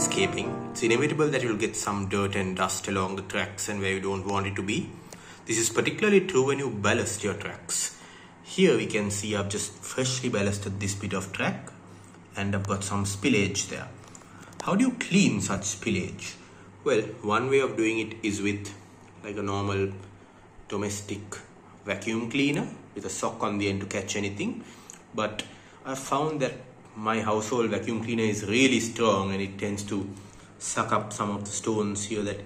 landscaping, it's inevitable that you'll get some dirt and dust along the tracks and where you don't want it to be. This is particularly true when you ballast your tracks. Here we can see I've just freshly ballasted this bit of track and I've got some spillage there. How do you clean such spillage? Well, one way of doing it is with like a normal domestic vacuum cleaner with a sock on the end to catch anything. But I found that my household vacuum cleaner is really strong and it tends to suck up some of the stones here that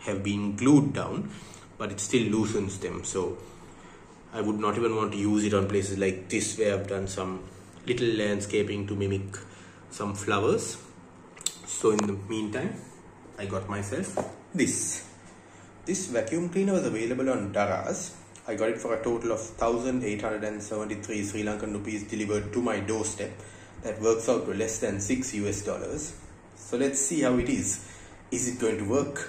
have been glued down but it still loosens them. So I would not even want to use it on places like this where I've done some little landscaping to mimic some flowers. So in the meantime I got myself this. This vacuum cleaner was available on Daraz I got it for a total of 1873 Sri Lankan rupees delivered to my doorstep that works out to less than 6 US dollars. So let's see how it is. Is it going to work?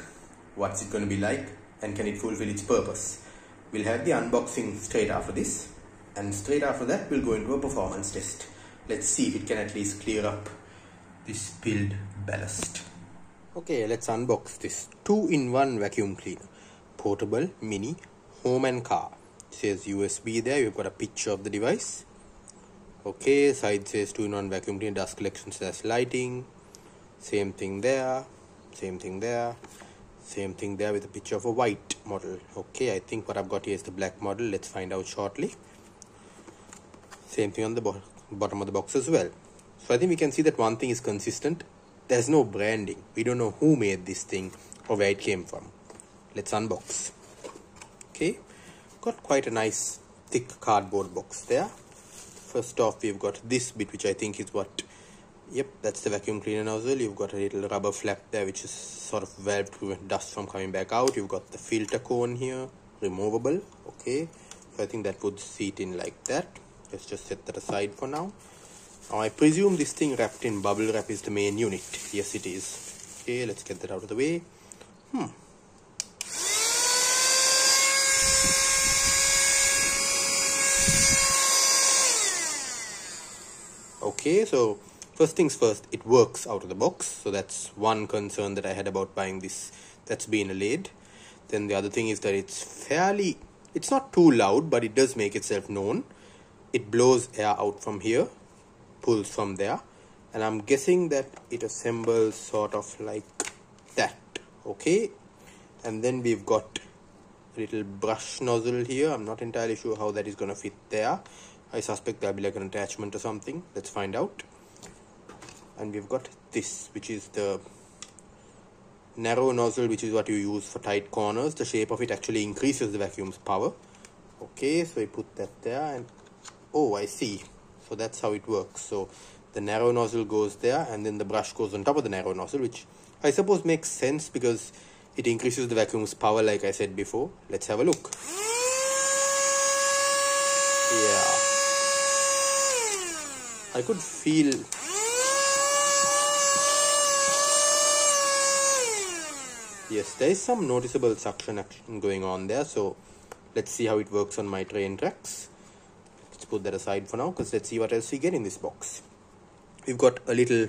What's it going to be like? And can it fulfill its purpose? We'll have the unboxing straight after this. And straight after that, we'll go into a performance test. Let's see if it can at least clear up this spilled ballast. Okay, let's unbox this 2-in-1 vacuum cleaner. Portable, mini, home and car. It says USB there. We've got a picture of the device okay side says 2 in 1 vacuum cleaner dust collection slash lighting. Same thing there same thing there same thing there with a picture of a white model. Okay i think what i've got here is the black model. Let's find out shortly. Same thing on the bo bottom of the box as well. So i think we can see that one thing is consistent. There's no branding. We don't know who made this thing or where it came from. Let's unbox. Okay got quite a nice thick cardboard box there first off we've got this bit which I think is what yep that's the vacuum cleaner nozzle. You've got a little rubber flap there which is sort of valve to prevent dust from coming back out. You've got the filter cone here removable okay? So I think that would seat in like that. Let's just set that aside for now. Now I presume this thing wrapped in bubble wrap is the main unit. Yes it is. Okay let's get that out of the way. Hmm okay so first things first it works out of the box. So that's one concern that I had about buying this that's been allayed. Then the other thing is that it's fairly it's not too loud but it does make itself known. It blows air out from here pulls from there. And I'm guessing that it assembles sort of like that okay? And then we've got a little brush nozzle here. I'm not entirely sure how that is gonna fit there I suspect there'll be like an attachment or something. Let's find out. And we've got this, which is the narrow nozzle, which is what you use for tight corners. The shape of it actually increases the vacuum's power. Okay, so I put that there and oh, I see. So that's how it works. So the narrow nozzle goes there and then the brush goes on top of the narrow nozzle, which I suppose makes sense because it increases the vacuum's power like I said before. Let's have a look. Yeah. I could feel. Yes there is some noticeable suction action going on there so let's see how it works on my train tracks. Let's put that aside for now because let's see what else we get in this box. We've got a little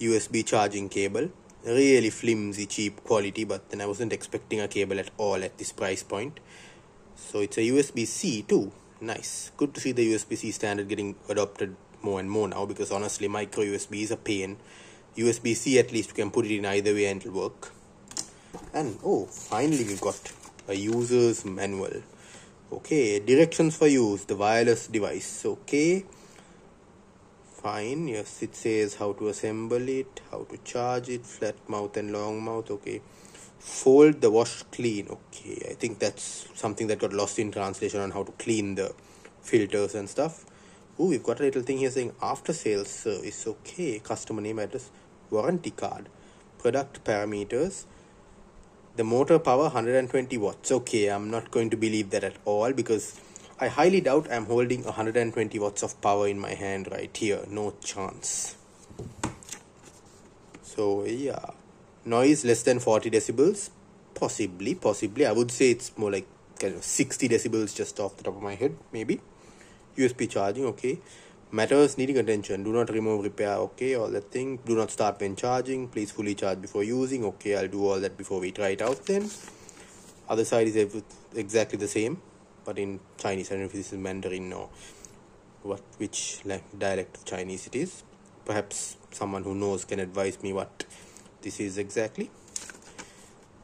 USB charging cable really flimsy cheap quality but then I wasn't expecting a cable at all at this price point. So it's a USB-C too. Nice. Good to see the USB-C standard getting adopted more and more now because honestly micro USB is a pain. USB-C at least you can put it in either way and it'll work. And oh finally we've got a user's manual. Okay directions for use the wireless device. Okay fine. Yes it says how to assemble it how to charge it flat mouth and long mouth. Okay fold the wash clean. Okay i think that's something that got lost in translation on how to clean the filters and stuff Oh, we've got a little thing here saying after sales service. Okay, customer name, address, warranty card, product parameters. The motor power 120 watts. Okay, I'm not going to believe that at all because I highly doubt I'm holding 120 watts of power in my hand right here. No chance. So, yeah. Noise less than 40 decibels. Possibly, possibly. I would say it's more like kind of 60 decibels just off the top of my head, maybe. USB charging okay. Matters needing attention do not remove repair okay all that thing. Do not start when charging please fully charge before using okay i'll do all that before we try it out then. Other side is exactly the same but in chinese i don't know if this is mandarin or what which dialect of chinese it is. Perhaps someone who knows can advise me what this is exactly.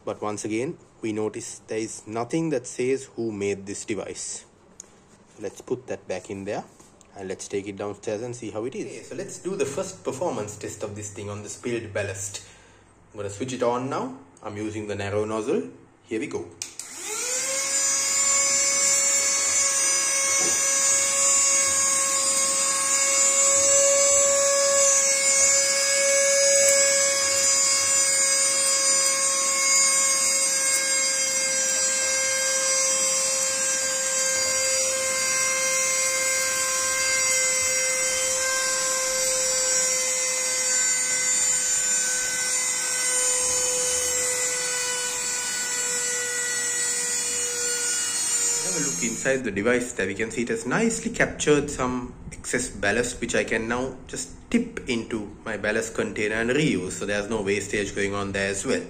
But once again we notice there is nothing that says who made this device let's put that back in there and let's take it downstairs and see how it is. Okay, so let's do the first performance test of this thing on the spilled ballast. I'm going to switch it on now. I'm using the narrow nozzle. Here we go. Have a look inside the device there we can see it has nicely captured some excess ballast which I can now just tip into my ballast container and reuse so there's no wastage going on there as well.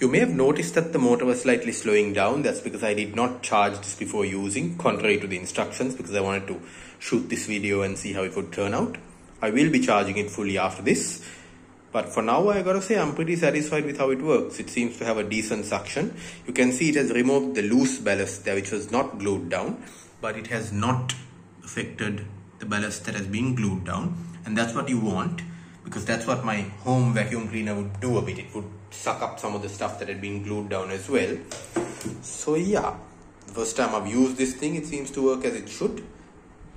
You may have noticed that the motor was slightly slowing down that's because I did not charge this before using contrary to the instructions because I wanted to shoot this video and see how it would turn out. I will be charging it fully after this but for now, I gotta say I'm pretty satisfied with how it works. It seems to have a decent suction. You can see it has removed the loose ballast there, which was not glued down, but it has not affected the ballast that has been glued down. And that's what you want because that's what my home vacuum cleaner would do a bit. It would suck up some of the stuff that had been glued down as well. So yeah, first time I've used this thing, it seems to work as it should.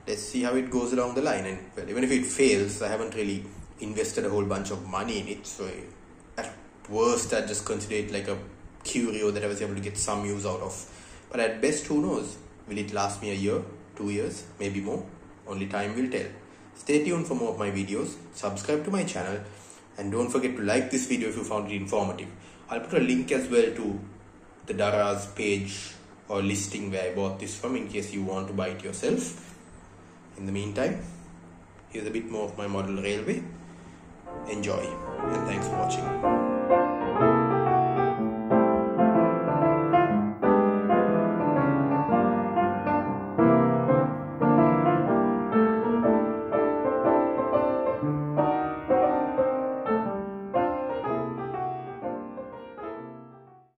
Let's see how it goes along the line. And well, even if it fails, I haven't really invested a whole bunch of money in it. So at worst, I just consider it like a curio that I was able to get some use out of. But at best, who knows? Will it last me a year, two years, maybe more? Only time will tell. Stay tuned for more of my videos, subscribe to my channel, and don't forget to like this video if you found it informative. I'll put a link as well to the Daraz page or listing where I bought this from in case you want to buy it yourself. In the meantime, here's a bit more of my model railway. Enjoy and thanks for watching.